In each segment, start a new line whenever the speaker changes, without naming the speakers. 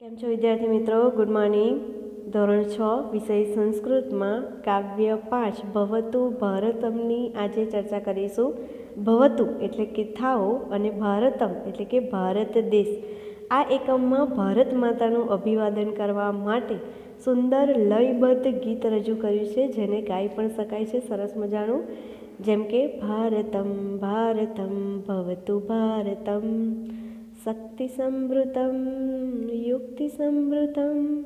કેમ છો વિદ્યાર્થી મિત્રો? ગુડ મોર્નિંગ ધોરણ છ, વિષય સંસ્કૃતમાં કાવ્ય પાંચ, ભવતુ ભારતમની આજે ચર્ચા કરીશું. ભવતુ એટલે કે થાઓ અને ભારતમ એટલે કે ભારત દેશ. આ એકમમાં ભારત માતાનું અભિવાદન કરવા માટે સુંદર લયબદ્ધ ગીત રજૂ કર્યું છે, જેને ગાઈ પણ શકાય છે, સરસ મજાનું. જેમ કે, ભારતમ ભારતમ, ભવતુ ભારતમ. શક્તિ સંવૃતમ યુક્તિ સમૃતમ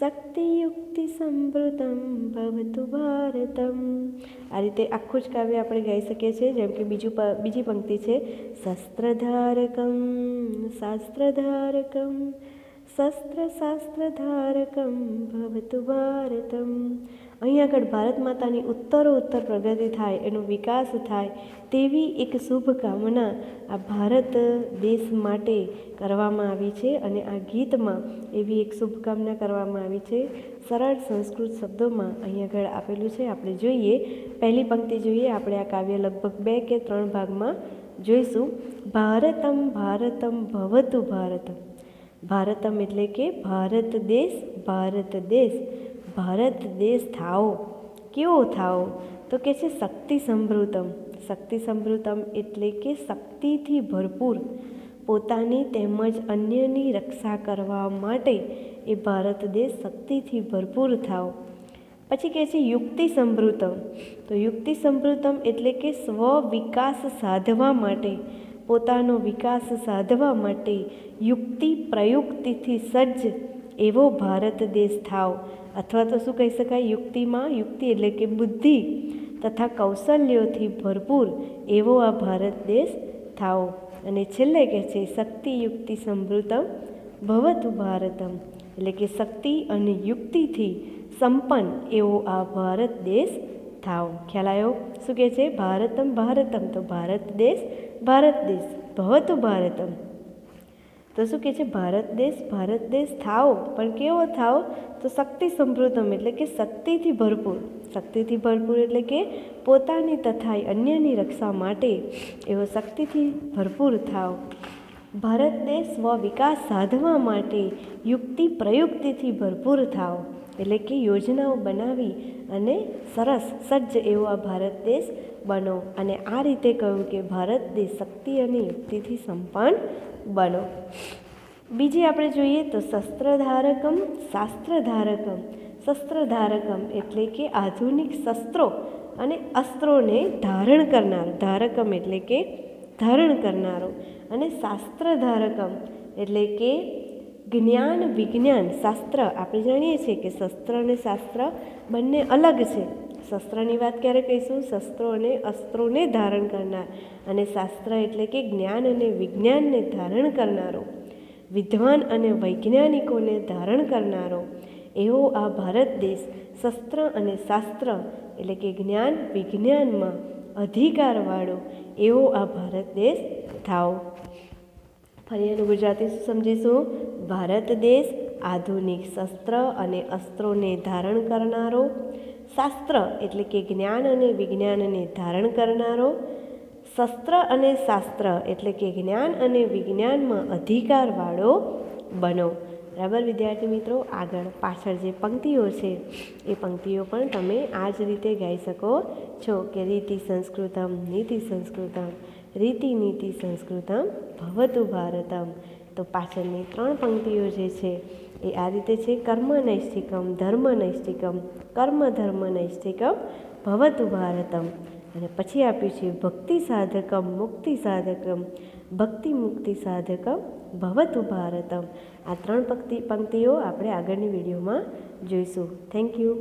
શક્તિયુક્તિ સંવૃતમ ભવતુ ભારતમ આ રીતે આખું જ કાવ્ય આપણે ગાઈ શકીએ છીએ, જેમ કે બીજું બીજી પંક્તિ છે, શસ્ત્રધારકમ, શાસ્ત્રધારકમ શસ્ત્ર શાસ્ત્રધારકમ ભવતુ ભારતમ. અહીં આગળ ભારત માતાની ઉત્તરો ઉત્તર પ્રગતિ થાય, એનો વિકાસ થાય તેવી એક શુભકામના આ ભારત દેશ માટે કરવામાં આવી છે અને આ ગીતમાં એવી એક શુભકામના કરવામાં આવી છે. સરળ સંસ્કૃત શબ્દોમાં અહીં આગળ આપેલું છે. આપણે જોઈએ, પહેલી પંક્તિ જોઈએ, આપણે આ કાવ્ય લગભગ બે કે ત્રણ ભાગમાં જોઈશું. ભારતમ ભારતમ ભવતુ ભારતમ. ભારતમ એટલે કે ભારત દેશ ભારત દેશ. ભારત દેશ થાઓ, કેવો થાઓ? તો કે છે શક્તિ સમૃતમ શક્તિ સમૃતમ એટલે કે શક્તિથી ભરપૂર. પોતાની તેમજ અન્યની રક્ષા કરવા માટે એ ભારત દેશ શક્તિથી ભરપૂર થાઓ. પછી કહે છે યુક્તિ સમૃદ્ધમ તો યુક્તિ સમૃતમ એટલે કે સ્વ વિકાસ સાધવા માટે. પોતાનો વિકાસ સાધવા માટે યુક્તિ પ્રયુક્તિથી સજ્જ એવો ભારત દેશ થાવ. અથવા તો શું કહી શકાય? યુક્તિમાં યુક્તિ એટલે કે બુદ્ધિ તથા કૌશલ્યોથી ભરપૂર એવો આ ભારત દેશ થાવ. અને છેલ્લે કહે છે, શક્તિ યુક્તિ સમૃદ્ધમ ભવતુ ભારતમ. એટલે કે શક્તિ અને યુક્તિથી સંપન્ન એવો આ ભારત દેશ થાવ. ખ્યાલ આવ્યો શું કહે છે? ભારતમ ભારતમ તો ભારત દેશ ભારત દેશ ભવતું ભારતમ. તો શું કહે છે, ભારત દેશ ભારત દેશ થાઓ, પણ કેવો થાઓ? તો શક્તિ સમૃદ્ધમ એટલે કે શક્તિથી ભરપૂર. શક્તિથી ભરપૂર એટલે કે પોતાની તથા અન્યની રક્ષા માટે એવો શક્તિથી ભરપૂર થાવ ભારત દેશ સ્વ વિકાસ સાધવા માટે યુક્તિ પ્રયુક્તિથી ભરપૂર થાવ એટલે કે યોજનાઓ બનાવી અને સરસ સજ્જ એવો આ ભારત દેશ બનો. અને આ રીતે કહ્યું કે ભારત દેશ શક્તિ અને યુક્તિથી સંપન્ન બનો. બીજી આપણે જોઈએ તો શસ્ત્રધારકમ, શાસ્ત્રધારકમ. શસ્ત્રધારકમ એટલે કે આધુનિક શસ્ત્રો અને અસ્ત્રોને ધારણ કરનાર, ધારકમ એટલે કે ધારણ કરનારો. અને શાસ્ત્રધારકમ એટલે કે જ્ઞાન, વિજ્ઞાન, શાસ્ત્ર. આપણે જાણીએ છીએ કે શસ્ત્ર અને શાસ્ત્ર બંને અલગ છે. શસ્ત્રની વાત ક્યારે કહીશું? શસ્ત્રો અને અસ્ત્રોને ધારણ કરનાર અને શાસ્ત્ર એટલે કે જ્ઞાન અને વિજ્ઞાનને ધારણ કરનારો, વિદ્વાન અને વૈજ્ઞાનિકોને ધારણ કરનારો. એવો આ ભારત દેશ શસ્ત્ર અને શાસ્ત્ર એટલે કે જ્ઞાન, વિજ્ઞાનમાં અધિકારવાળો એવો આ ભારત દેશ થાવ. ફરી એનું ગુજરાતી શું સમજીશું. ભારત દેશ આધુનિક શસ્ત્ર અને અસ્ત્રોને ધારણ કરનારો, શાસ્ત્ર એટલે કે જ્ઞાન અને વિજ્ઞાનને ધારણ કરનારો, શસ્ત્ર અને શાસ્ત્ર એટલે કે જ્ઞાન અને વિજ્ઞાનમાં અધિકારવાળો બનો. બરાબર, વિદ્યાર્થી મિત્રો? આગળ પાછળ જે પંક્તિઓ છે, એ પંક્તિઓ પણ તમે આ જ રીતે ગાઈ શકો છો. કે રીતિ સંસ્કૃતમ, નીતિ સંસ્કૃતમ રીતિ નીતિ સંસ્કૃતમ ભવતુ ભારતમ. તો પાછળની ત્રણ પંક્તિઓ જે છે, એ આ રીતે છે, કર્મ નૈષ્ઠિકમ, ધર્મ નૈષ્ઠિકમ, કર્મ ધર્મ નૈષ્ઠિકમ, ભવતુ ભારતમ. અને પછી આપ્યું છે, ભક્તિ સાધકમ, મુક્તિ સાધકમ, ભક્તિ મુક્તિ સાધકમ, ભવતુ ભારતમ. આ ત્રણ પંક્તિ પંક્તિઓ આપણે આગળની વિડીયોમાં જોઈશું. Thank you